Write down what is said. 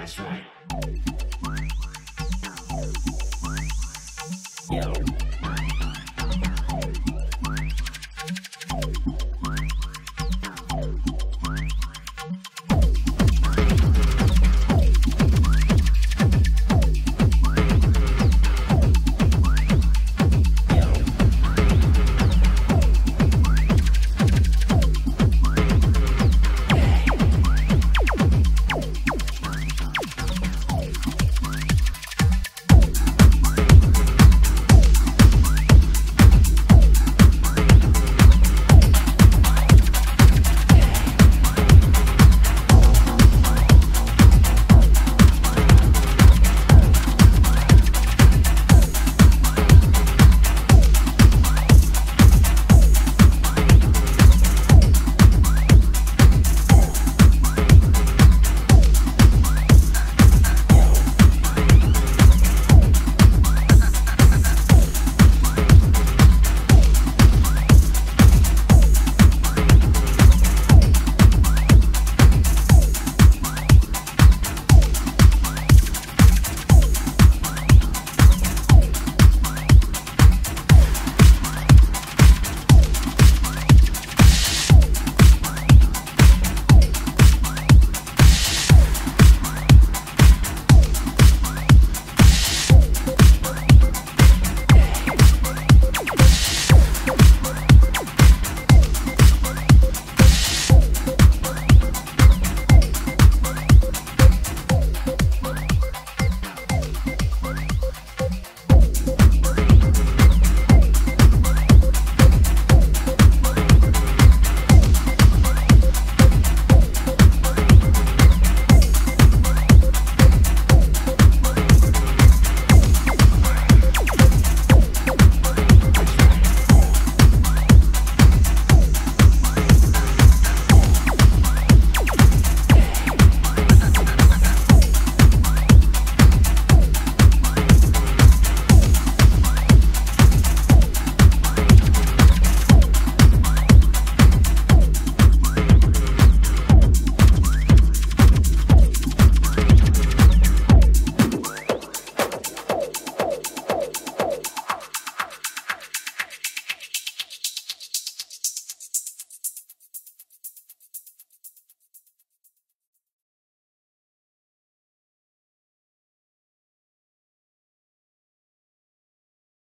That's right. Yeah.